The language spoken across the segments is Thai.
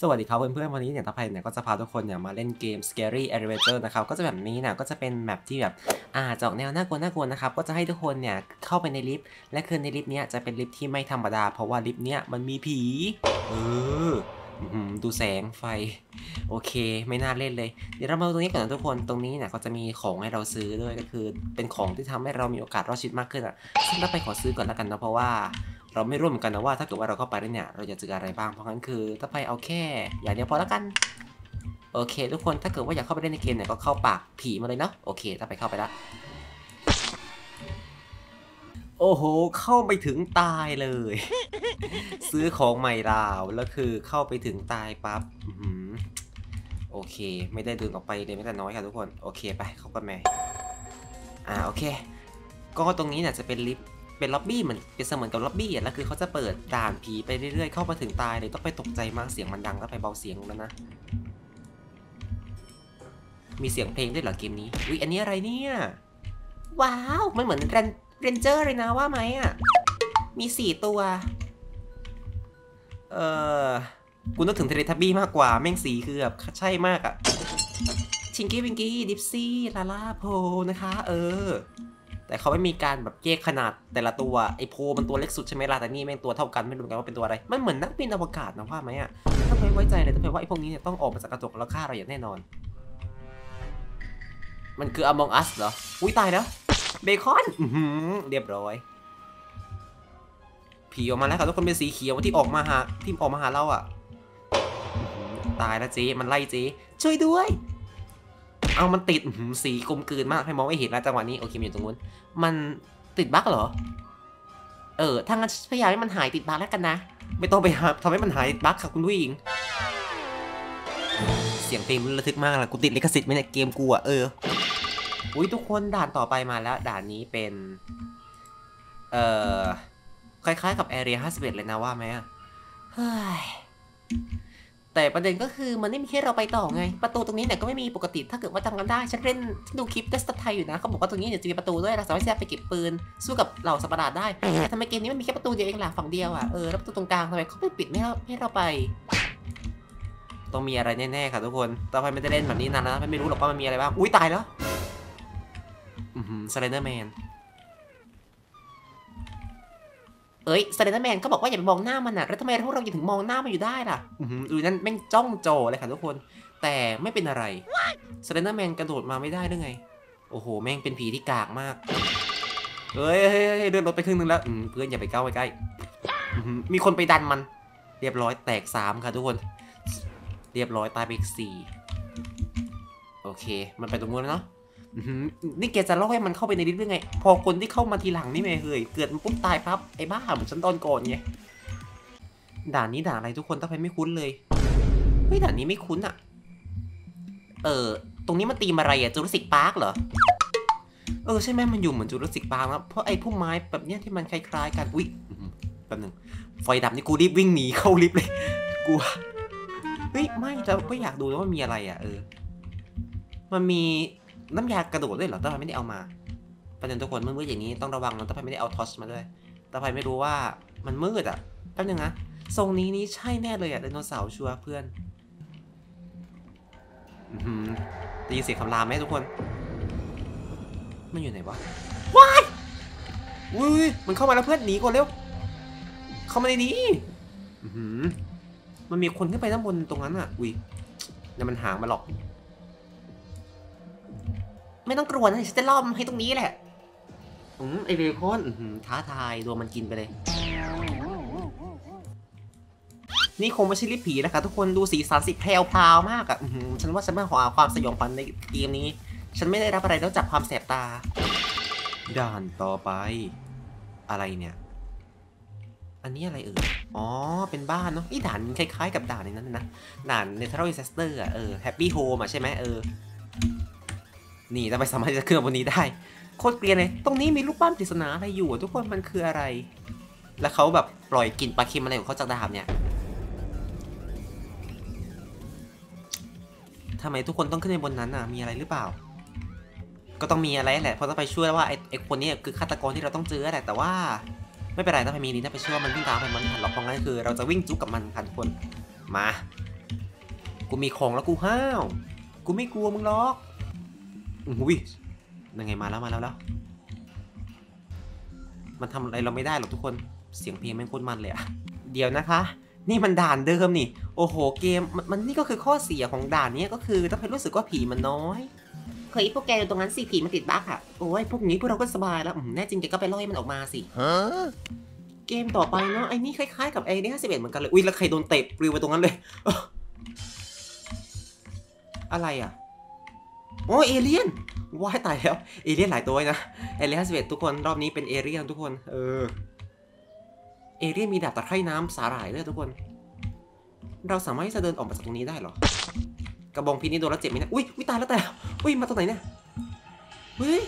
สวัสดีครับเพื่อนๆวันนี้เนี่ยตาไพเนี่ยก็จะพาทุกคนเนี่ยมาเล่นเกม Scary Elevator นะครับก็จะแบบนี้เนี่ยก็จะเป็น map ที่แบบอ่าจะออกแนวน่ากลัวน่ากลัวนะครับก็จะให้ทุกคนเนี่ยเข้าไปในลิฟต์และคือในลิฟต์เนี้ยจะเป็นลิฟต์ที่ไม่ธรรมดา เพราะว่าลิฟต์เนี้ยมันมีผีเออดูแสงไฟ โอเค ไม่น่าเล่นเลย เดี๋ยวเรามาตรงนี้ก่อนนะทุกคนตรงนี้เนี่ยเขาจะมีของให้เราซื้อด้วยก็คือ เป็นของที่ทำให้เรามีโอกาสรอดชีวิตมากขึ้นอะซึ่งเราไปขอซื้อก่อนแล้วกันนะเพราะว่า เราไม่รู้เหมือนกันนะว่าถ้าเกิดว่าเราเข้าไปแล้วเนี่ยเราจะเจออะไรบ้างเพราะงั้นคือ ถ้าไปเอาแค่อย่างเดียวพอแล้วกันโอเค ทุกคนถ้าเกิดว่าอยากเข้าไปเล่นในเกมเนี่ยก็เข้าปากผีมาเลยเนาะโอเค ถ้าไปเข้าไปแล้วโอ้โห เข้าไปถึงตายเลย ซื้อของใหม่ลาวแล้วคือเข้าไปถึงตายปั๊บโอเค ไม่ได้ดึงออกไปเลยแม้แต่น้อยค่ะทุกคน โอเคไปเข้ากันแม่อ่าโอเค ก็ตรงนี้เนี่ยจะเป็นลิฟต์ เป็นล็อบบี้เหมือนเป็นเสมือนกับล็อบบี้อะแล้วคือเขาจะเปิดด่านผีไปเรื่อยๆเข้ามาถึงตายเลยต้องไปตกใจมากเสียงมันดังแล้วไปเบาเสียงแล้วนะ มีเสียงเพลงด้วยเหรอเกมนี้อุ้ยอันนี้อะไรเนี่ย ว้าวมันเหมือน Ranger เลยนะว่าไหมอะมีสี่ตัว เออกูนึกถึงเทเลทับบี้มากกว่าแม่งสีคือแบบใช่มากอะชิงกี้วิงกี้ดิฟซี่ลาลาโพนะคะ เออ แต่เขาไม่มีการแบบแยกขนาดแต่ละตัวไอโพมันตัวเล็กสุดใช่ไหมล่ะแต่นี่แม่งตัวเท่ากันไม่รู้กันว่าเป็นตัวอะไร มันเหมือนนักบินอวกาศนะว่าไหมอะถ้าไม่ไว้ใจเลยถ้าไม่ว่าไอพวกนี้เนี่ยต้องออกมาจากกระจกแล้วฆ่าเราอย่างแน่นอน มันคือ Among Us เหรออุ้ยตายแล้วเบคอนอื้อหือเรียบร้อยผีออกมาแล้วครับทุกคนเป็นสีเขียวที่ออกมาหาที่ออกมาหาเราอะ ตายแล้วเจ๊มันไล่เจ๊ช่วยด้วย เอามันติดสีกลมกลืนมากให้มองไม่เห็นแล้วจังหวะนี้โอเคมันอยู่ตรงนู้น มันติดบั๊กเหรอ เออถ้างั้นพยายามให้มันหายติดบั๊กแล้วกันนะ ไม่ต้องไปหาทำให้มันหายบั๊กค่ะคุณผู้หญิง เสียงเพลงมันระทึกมากเลยกูติดลิขสิทธิ์ไหมเนี่ยเกมกูอะเออ อุ้ยทุกคนด่านต่อไปมาแล้ว ด่านนี้เป็น เอ่อคล้ายๆกับ Area 51 เลยนะว่าไหมอะเฮ้ย แต่ประเด็นก็คือมันไม่มีให้เราไปต่อไง ประตูตรงนี้เนี่ยก็ไม่มีปกติถ้าเกิดว่าจำกันได้ ฉันเล่นฉันดูคลิปเดสต์ไทยอยู่นะ เขาบอกว่าตรงนี้เดี๋ยวจะมีประตูด้วยเราสามารถที่จะไปเก็บปืน สู้กับเหล่าสัตว์ประหลาดได้แต่ทำไมเกมนี้มันมีแค่ประตูเดียวเองล่ะฝั่งเดียวอะเออแล้วประตูตรงกลางทำไมเขาไม่ปิดไม่ให้เราให้เราไปต้องมีอะไรแน่ๆค่ะทุกคนต่อไปไม่ได้เล่นแบบนี้นานแล้วไม่รู้หรอกว่ามันมีอะไรบ้างอุ้ยตายแล้วอือหือสไลเดอร์แมน เอ้ย Slender Man ก็บอกว่าอย่าไปมองหน้ามันอะแล้วทำไมพวกเราถึงมองหน้ามันอยู่ได้ล่ะอือดูนั่นแม่งจ้องโจเลยค่ะทุกคน แต่ไม่เป็นอะไร Slender Man กระโดดมาไม่ได้หรือไง โอ้โห แม่งเป็นผีที่กากมากเฮ้ยเฮ้ยเดินรถไปครึ่งนึงแล้วเพื่อนอย่าไปก้าไปใกล้มีคนไปดันมัน เรียบร้อยแตกสามค่ะทุกคน เรียบร้อยตายไปอีกสี่โอเค มันไปตรงนู้นแล้วเนาะ นี่แกจะล่อให้มันเข้าไปในลิฟต์ได้ไง พอคนที่เข้ามาทีหลังนี่ไม่เฮ้ยเกิดมันปุ๊บตายปั๊บไอ้บ้าเหมือนฉันตอนก่อนไงด่านนี้ด่านอะไรทุกคนถ้าไปไม่คุ้นเลยเฮ้ยด่านนี้ไม่คุ้นอะเออตรงนี้มันธีมอะไรอะ Jurassic Park เหรอเออใช่ไหมมันอยู่เหมือน Jurassic Park นะเพราะไอ้พุ่มไม้แบบเนี้ยที่มันคล้ายๆกันอุ้ยอื้อหือแป๊บนึงไฟดับนี่กูรีบวิ่งหนีเข้าลิฟต์เลยกลัวเฮ้ยไม่แต่ก็อยากดูว่ามันมีอะไรอะเออ มันมี น้ำยากระโดดด้วยเหรอตาไพไม่ได้เอามาประเด็นทุกคนมืดๆอย่างนี้ต้องระวังนะตาไพไม่ได้เอาทอชมาด้วยตาไพไม่รู้ว่ามันมืดอะแป๊บนึงนะทรงนี้นี่ใช่แน่เลยอะไดโนเสาร์ชัวร์เพื่อนอือหือได้ยินเสียงคำรามไหมทุกคน มันอยู่ไหนวะว้ายอุ้ยมันเข้ามาแล้วเพื่อนหนีก่อนเร็ว เข้ามาในนี้อื้อหือมันมีคนขึ้นไปด้านบนตรงนั้นอะ อุ้ยเดี๋ยวมันหางมาหรอก ไม่ต้องกลัวนะฉันจะล่อมให้ตรงนี้แหละ อืมไอเบคอนท้าทายโดนมันกินไปเลย นี่คงไม่ใช่ลิปผีนะคะทุกคนดูสีสันสีแพรวพราวมากอะ่ะฉันว่าฉันไม่หาความสยองขวัญในเกมนี้ ฉันไม่ได้รับอะไรนอกจากความแสบตา ด่านต่อไป อะไรเนี่ย อันนี้อะไรเอ่ยอ๋อ เป็นบ้านเนาะนี่ด่านคล้ายๆ กับด่านในนั้นนะ ด่าน Natural Disaster อะ เออ Happy Home อะใช่ไหมเออ นี่ทำไมสามารถจะเคลื่อนบนนี้ได้โคตรเกลียนเลย ตรงนี้มีรูปปั้นปริศนาอะไรอยู่ทุกคนมันคืออะไร แล้วเขาแบบปล่อยกลิ่นปลาเค็มอะไรของเขาจากดาบเนี่ยทำไมทุกคนต้องขึ้นไปบนนั้นอะมีอะไรหรือเปล่า ก็ต้องมีอะไรแหละเพราะต้องไปช่วยว่าไอ้ไอ้คนนี้คือฆาตกรที่เราต้องเจอแหละแต่ว่า ไม่เป็นไรถ้าไปมีนี้ถ้าไปช่ว่ามันวิ่งตามไปมันมันหรอกเพราะงั้นคือ เราจะวิ่งจุกกับมันทุกคนมา กูมีของแล้วกูห้าว กูไม่กลัวมึงหรอก อุ้ยยังไงมาแล้วมาแล้วแล้ว มันทำอะไรเราไม่ได้หรอกทุกคน เสียงเพลงแม่งโคตรมันเลยอะเดี๋ยวนะคะ นี่มันด่านเดิมนี่ โอ้โห เกมมันมันนี่ก็คือข้อเสียของด่านนี้ก็คือต้องให้รู้สึกว่าผีมันน้อยเคยพวกแกอยู่ตรงนั้นสิผีมันติด bug อะโอ้ยพวกนี้พวกเราก็สบายแล้วแน่จริงแกก็ไปปล่อยมันออกมาสิเกมต่อไปเนาะไอ้นี่คล้ายๆกับไอ้นี่ยสิบเอ็ดเหมือนกันเลย อุ้ยแล้วใครโดนเตะปลิวไปตรงนั้นเลย อะไรอะ โอ้เอเลี่ยนว้ายตายแล้วเอเลี่ยนหลายตัวนะเอเลี่ยนสิบเอ็ดทุกคนรอบนี้เป็นเอเลี่ยนทุกคน เออเอเลี่ยนมีดาบตะไคร่น้ำสาหร่ายด้วยทุกคน เราสามารถที่จะเดินออกมาจากตรงนี้ได้หรอกระบองพิษนี่โดนแล้วเจ็บไหมนะอุ้ยอุ้ยตายแล้วแต่อุ้ยมาตรงไหนเนี่ยเฮ้ย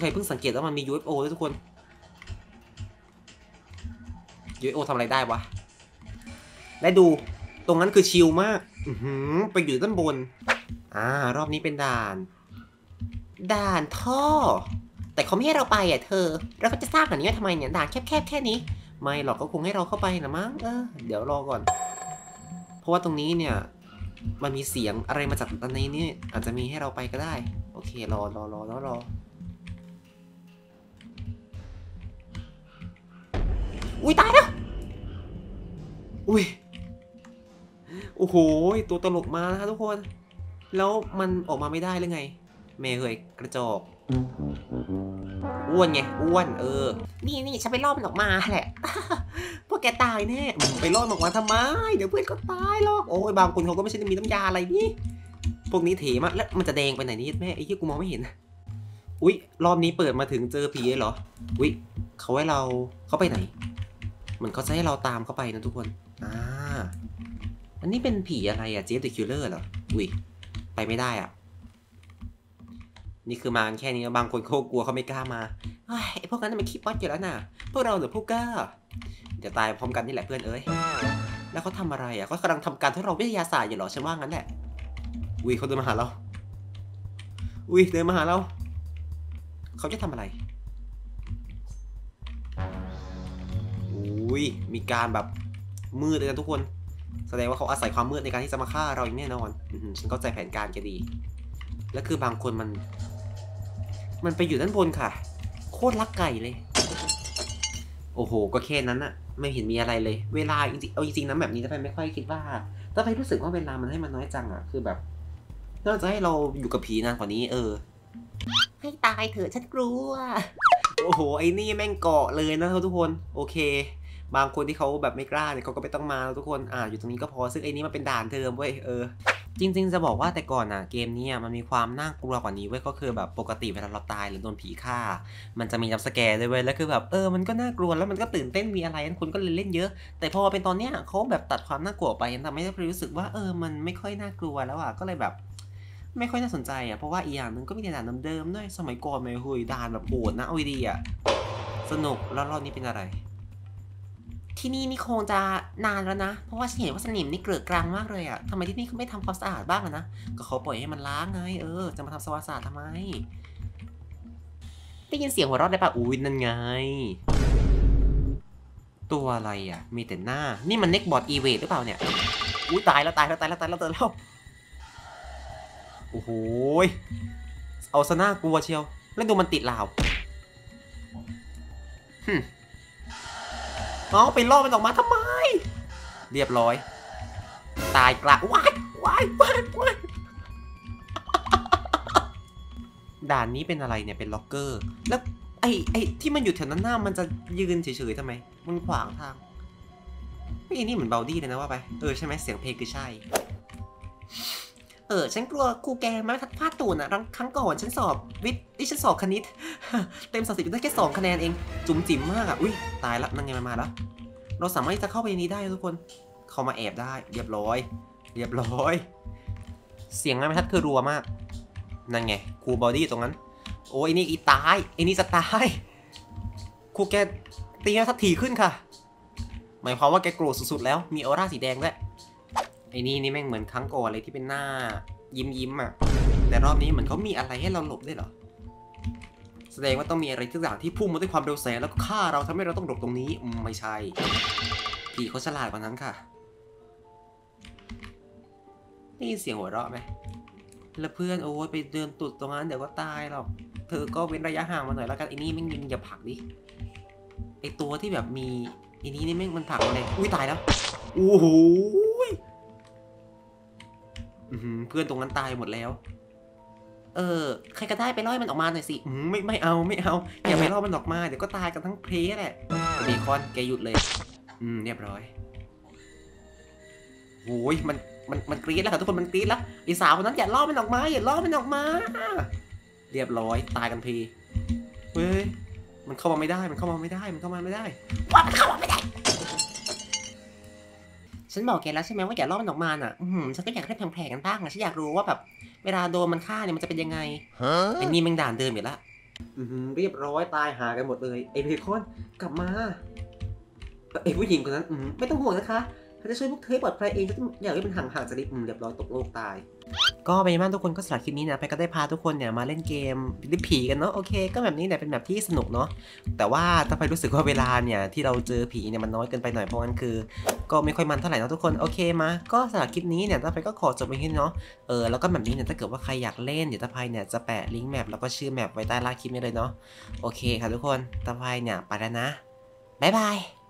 ใครเพิ่งสังเกตว่ามันมี UFO ด้วยทุกคน UFO ทำอะไรได้วะ และดูตรงนั้นคือชิลมาก อือหือไปอยู่ด้านบน อ่ารอบนี้เป็นด่าน ด่านท่อ แต่เขาไม่ให้เราไปอะเธอ เราก็จะสร้างแบบนี้ทำไมเนี่ยด่านแคบๆแค่นี้ ไม่หรอกก็คงให้เราเข้าไปนะมั้งเออเดี๋ยวรอก่อน เพราะว่าตรงนี้เนี่ยมันมีเสียงอะไรมาจากตอนนี้นี่อาจจะมีให้เราไปก็ได้ โอเครอรอรอแล้วรออุ้ยตายแล้วอุ้ยโอ้โหตัวตลกมานะทุกคน แล้วมันออกมาไม่ได้หรือไงเมย์เคยกระจอกอ้วนไงอ้วนเออ นี่นี่ฉันไปล่อมันออกมาแหละ พวกแกตายแน่ไปล่อมันออกมาทำไม เดี๋ยวเพื่อนก็ตายหรอกโอ้ยบางคนเขาก็ไม่ใช่มีน้ำยาอะไรนี่พวกนี้เถมากแล้วมันจะแดงไปไหนนี่แม่ไอ้ที่กูมองไม่เห็นอุ๊ยรอบนี้เปิดมาถึงเจอผีเหรออุ๊ยเขาให้เราเขาไปไหนเหมือนเขาจะให้เราตามเขาไปนะทุกคนอ่าอันนี้เป็นผีอะไรอะเจฟเดอะคิลเลอร์เหรออุ้ย ไปไม่ได้อะนี่คือมาแค่นี้บางคนเขากลัวเขาไม่กล้ามาเฮ้ยพวกนั้นนะมันขี้ป๊อดอยู่แล้วน่ะ พวกเราหรือผู้กล้าเดี๋ยวตายพร้อมกันนี่แหละเพื่อนเอ้ย แล้วเขาทำอะไรอะเขากำลังทำการทดลองวิทยาศาสตร์อยู่หรอฉันว่างั้นแหละอุ้ยเขาเดินมาหาเราอุ้ยเดินมาหาเรา เขาจะทำอะไรอุ้ยมีการแบบมืดเลยนะทุกคน แสดงว่าเขาอาศัยความมืดในการที่จะมาฆ่าเราอย่างแน่นอนอื้อหือฉันเข้าใจแผนการแกดี และคือบางคนมัน มันไปอยู่ด้านบนค่ะ โคตรรักไก่เลย โอ้โห ก็แค่นั้นอะไม่เห็นมีอะไรเลย เวลาจริงๆเอาจริงๆนะแบบนี้ถ้าไปไม่ค่อยคิดว่าถ้าไปรู้สึกว่าเวลามันให้มันน้อยจังอะคือแบบน่าจะให้เราอยู่กับผีนานกว่านี้ เออ ให้ตายเถอะฉันกลัว โอ้โห ไอ้นี่แม่งเกาะเลยนะครับทุกคน โอเค บางคนที่เขาแบบไม่กล้าเนี่ยเขาก็ไม่ต้องมาแล้วทุกคนอ่าอยู่ตรงนี้ก็พอซึ่งไอ้นี้มันเป็นด่านเดิมเว้ยเออจริง ๆ จะบอกว่าแต่ก่อนอะเกมนี้มันมีความน่ากลัวกว่านี้เว้ยก็คือแบบปกติเวลาเราตายหรือโดนผีฆ่า มันจะมีจัมป์สแกร์ด้วยเว้ยแล้วคือแบบเออมันก็น่ากลัวแล้วมันก็ตื่นเต้นมีอะไรนั้นคนก็เลยเล่นเยอะ แต่พอเป็นตอนเนี้ยเขาแบบตัดความน่ากลัวออกไปทำให้เรารู้สึกว่าเออมันไม่ค่อยน่ากลัวแล้วอะก็เลยแบบไม่ค่อยน่าสนใจอะ เพราะว่าอีกอย่างหนึ่งก็มีแต่ด่านเดิมๆด้วย สมัยก่อนไม่หุยด่านแบบโหดนะเอาดีอะ สนุกแล้วรอบนี้เป็นอะไร ที่นี่นี่คงจะนานแล้วนะ เพราะว่าฉันเห็นว่าสนิมนี่เกลือกลางมากเลยอะทำไมที่นี่เขาไม่ทำความสะอาดบ้างอะนะ ก็เขาปล่อยให้มันล้างไง เออ จะมาทำสวาสาดทำไม ได้ยินเสียงหัวเราะได้ปะอุ้ยนั่นไง ตัวอะไรอะมีแต่หน้า นี่มันเน็กบอร์ดอีเวทหรือเปล่าเนี่ย อุ้ยตายแล้วตายแล้วตายแล้วตายแล้วตายแล้ว โอ้โห เอาซะน่ากลัวเชียว แล้วดูมันติดลาวหึ เอาไปล่อมันออกมาทำไม เรียบร้อย ตายกละว้ายว้ายว้ายว้ายด่านนี้เป็นอะไรเนี่ยเป็นล็อกเกอร์ แล้วไอ้ไอ้ที่มันอยู่แถวนั้นหน้ามันจะยืนเฉยๆทำไม มันขวางทางไอ้นี่เหมือนเบลดี้เลยนะว่าไป เออใช่ไหมเสียงเพลงคือใช่ เออ ฉันกลัวครูแกไม่ทัดพลาดตูนอะครั้งครั้งก่อนฉันสอบวิทย์ที่ฉันสอบคณิต เต็มสามสิบได้แค่สองคะแนนเอง จุ๋มจิ๋มมากอะอุ้ยตายละนั่งไงมันมาแล้ว เราสามารถจะเข้าไปในนี้ได้ทุกคน เข้ามาแอบได้ เรียบร้อย เรียบร้อย เสียงไม่ทัดคือรัวมาก นั่นไงครูบอดี้ตรงนั้น โอ้ยนี่อีตายไอ้นี่จะตายครูแกตีน้าทัดทีขึ้นค่ะ หมายความว่าแกโกรธสุดๆแล้ว มีออร่าสีแดงด้วย ไอ้นี่นี่แม่งเหมือนครั้งก่อนเลยที่เป็นหน้ายิ้มยิ้มอะ แต่รอบนี้เหมือนเขามีอะไรให้เราหลบได้เหรอ แสดงว่าต้องมีอะไรทุกอย่างที่พุ่งมาด้วยความเร็วแสงแล้วก็ฆ่าเราทำให้เราต้องหลบตรงนี้ไม่ใช่ผีเขาฉลาดกว่านั้นค่ะได้ยินเสียงหัวเราะไหมแล้วเพื่อนโอ้ยไปเดินตุดตรงนั้นเดี๋ยวก็ตายหรอก เธอก็เว้นระยะห่างมาหน่อยแล้วกันไอ้นี่แม่งยิงอย่าผลักดิไอตัวที่แบบมีไอ้นี้นี่แม่งมันผลักเลยอุ้ยตายแล้วโอ้โห เพื่อนตรงนั้นตายหมดแล้ว เออ ใครก็ได้ไปล่อยมันออกมาหน่อยสิอื้อหือไม่ไม่เอาไม่เอาอย่าไปล่อมันออกมาเดี๋ยวก็ตายกันทั้งเพลแหละเบคอนแกหยุดเลย อืมเรียบร้อยโอ้ยมันมันมันกรี๊ดแล้วค่ะทุกคนมันกรี๊ดแล้วไอสาวคนนั้นอย่าล่อมันออกมาอย่าล่อมันออกมา เรียบร้อยตายกันพีเฮ้ยมันเข้ามาไม่ได้มันเข้ามาไม่ได้มันเข้ามาไม่ได้ว่ามันเข้ามาไม่ได้ ฉันบอกแกแล้วใช่ไหมว่าอย่าล่อมันออกมาน่ะ อืมฉันก็อยากได้แผลๆกันบ้างอะฉันอยากรู้ว่าแบบ เวลาโดนมันฆ่าเนี่ยมันจะเป็นยังไงไอ้นี่แม่งด่านเดิมอยู่ละอือหือเรียบร้อยตายหากันหมดเลยไอ้เบคอนกลับมาไอ้ผู้หญิงคนนั้นอืมไม่ต้องห่วงนะคะ ฉันจะช่วยพวกเธอให้ปลอดภัยเองอยากให้มันห่างๆจากนี้อืมเรียบร้อยตกโลกตาย ก็เป็นบ้านทุกคนก็สำหรับคลิปนี้นะไปก็ได้พาทุกคนเนี่ยมาเล่นเกมลิผีกันเนาะโอเค ก็แบบนี้เนี่ยเป็นแบบที่สนุกเนาะแต่ว่าถ้าไปรู้สึกว่าเวลาเนี่ยที่เราเจอผีเนี่ยมันน้อยเกินไปหน่อยเพราะงั้นคือ ก็ไม่ค่อยมันเท่าไหร่นะทุกคนโอเคมาก็สำหรับคลิปนี้เนี่ยต่อไปก็ขอจบไปแค่นี้เนาะเออแล้วก็แบบนี้เนี่ยถ้าเกิดว่าใครอยากเล่นเดี๋ยวตาไพเนี่ยจะแปะลิงก์แมปแล้วก็ชื่อแมปไว้ใต้ล่างคลิปนี้เลยเนาะโอเคค่ะทุกคนตาไพเนี่ยไปแล้วนะบ๊ายบาย